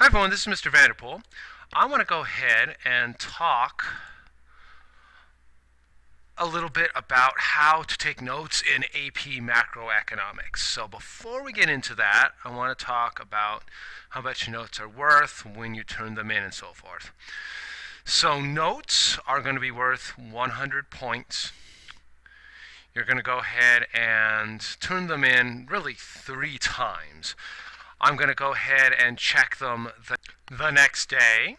Hi everyone, this is Mr. Vanderpool. I want to go ahead and talk a little bit about how to take notes in AP macroeconomics. So before we get into that, I want to talk about how much your notes are worth, when you turn them in, and so forth. So notes are going to be worth 100 points. You're going to go ahead and turn them in really three times. I'm going to go ahead and check them the, the next day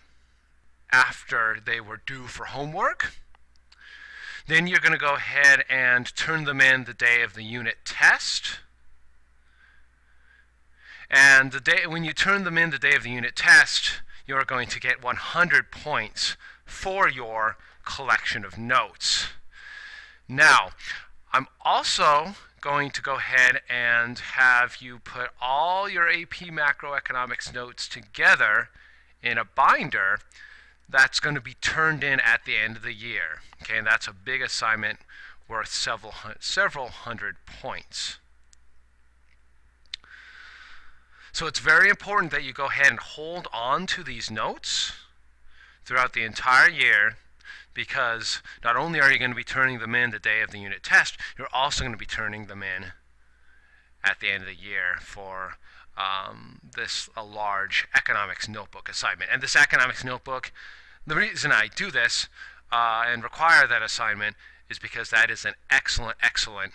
after they were due for homework. Then you're going to go ahead and turn them in the day of the unit test. And the day when you turn them in the day of the unit test, you're going to get 100 points for your collection of notes. Now, I'm also going to go ahead and have you put all your AP macroeconomics notes together in a binder that's going to be turned in at the end of the year. Okay, and that's a big assignment worth several, several hundred points. So it's very important that you go ahead and hold on to these notes throughout the entire year because not only are you going to be turning them in the day of the unit test, you're also going to be turning them in at the end of the year for um, this a large economics notebook assignment. And this economics notebook, the reason I do this uh, and require that assignment is because that is an excellent, excellent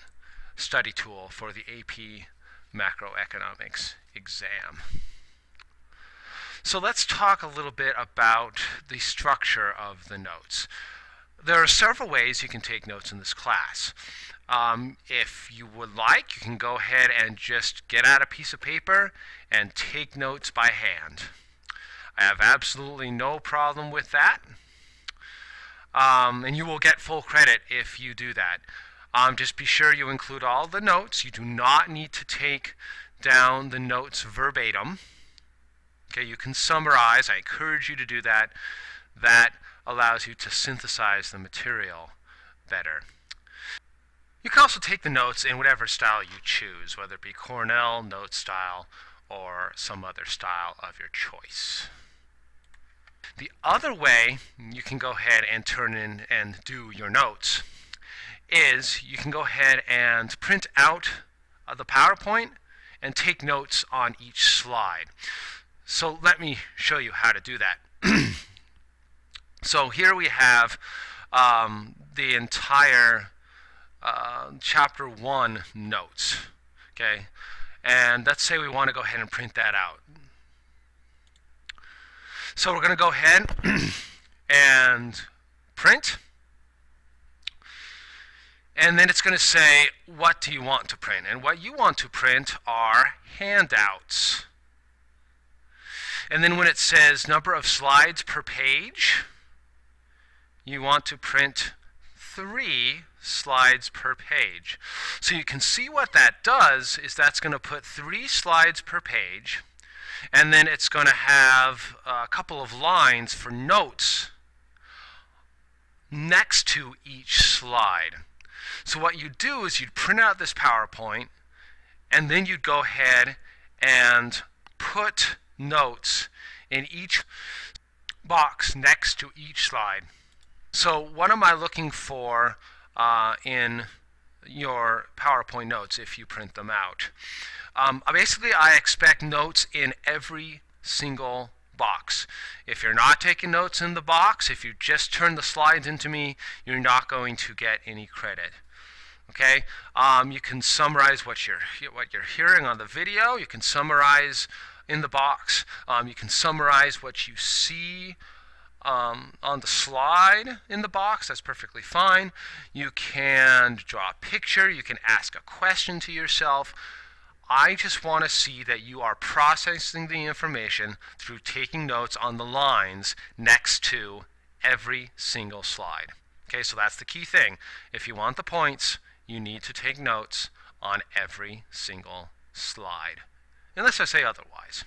study tool for the AP macroeconomics exam. So let's talk a little bit about the structure of the notes. There are several ways you can take notes in this class. Um, if you would like, you can go ahead and just get out a piece of paper and take notes by hand. I have absolutely no problem with that. Um, and you will get full credit if you do that. Um, just be sure you include all the notes. You do not need to take down the notes verbatim. Okay, you can summarize. I encourage you to do that. That allows you to synthesize the material better. You can also take the notes in whatever style you choose, whether it be Cornell, note style, or some other style of your choice. The other way you can go ahead and turn in and do your notes is you can go ahead and print out the PowerPoint and take notes on each slide. So let me show you how to do that. so here we have um, the entire uh, chapter 1 notes. Okay, and let's say we want to go ahead and print that out. So we're going to go ahead and print. And then it's going to say, what do you want to print? And what you want to print are handouts. And then when it says number of slides per page, you want to print three slides per page. So you can see what that does is that's going to put three slides per page and then it's going to have a couple of lines for notes next to each slide. So what you do is you'd print out this PowerPoint and then you'd go ahead and put notes in each box next to each slide. So what am I looking for uh, in your PowerPoint notes if you print them out? Um, basically, I expect notes in every single box. If you're not taking notes in the box, if you just turn the slides into me, you're not going to get any credit. Okay, um, you can summarize what you're what you're hearing on the video. You can summarize in the box. Um, you can summarize what you see um, on the slide in the box. That's perfectly fine. You can draw a picture. You can ask a question to yourself. I just want to see that you are processing the information through taking notes on the lines next to every single slide. Okay, so that's the key thing. If you want the points, you need to take notes on every single slide unless I say otherwise.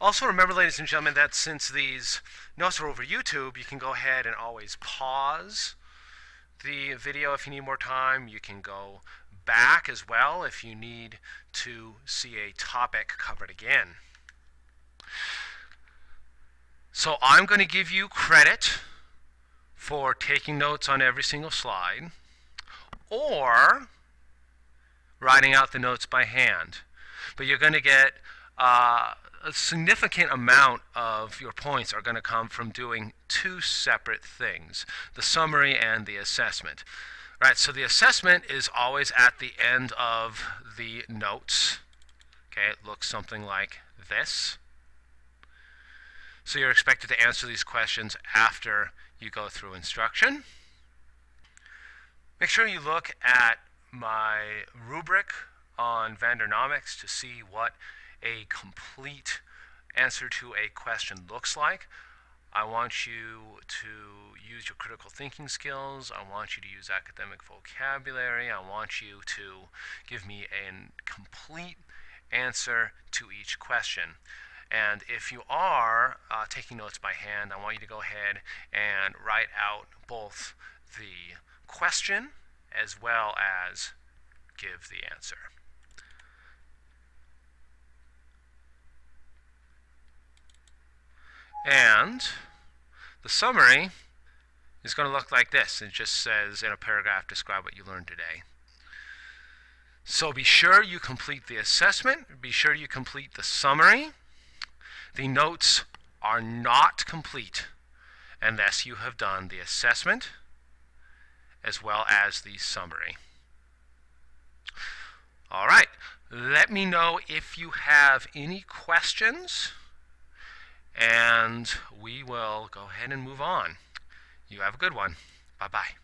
Also remember, ladies and gentlemen, that since these notes are over YouTube, you can go ahead and always pause the video if you need more time. You can go back as well if you need to see a topic covered again. So I'm going to give you credit for taking notes on every single slide or writing out the notes by hand. But you're going to get uh, a significant amount of your points are going to come from doing two separate things, the summary and the assessment. Right, so the assessment is always at the end of the notes. Okay, it looks something like this. So you're expected to answer these questions after you go through instruction. Make sure you look at my rubric on Vandernomics to see what a complete answer to a question looks like. I want you to use your critical thinking skills. I want you to use academic vocabulary. I want you to give me a complete answer to each question. And if you are uh, taking notes by hand, I want you to go ahead and write out both the question as well as give the answer. And the summary is going to look like this. It just says in a paragraph, describe what you learned today. So be sure you complete the assessment. Be sure you complete the summary. The notes are not complete unless you have done the assessment as well as the summary. All right, let me know if you have any questions and we will go ahead and move on. You have a good one. Bye-bye.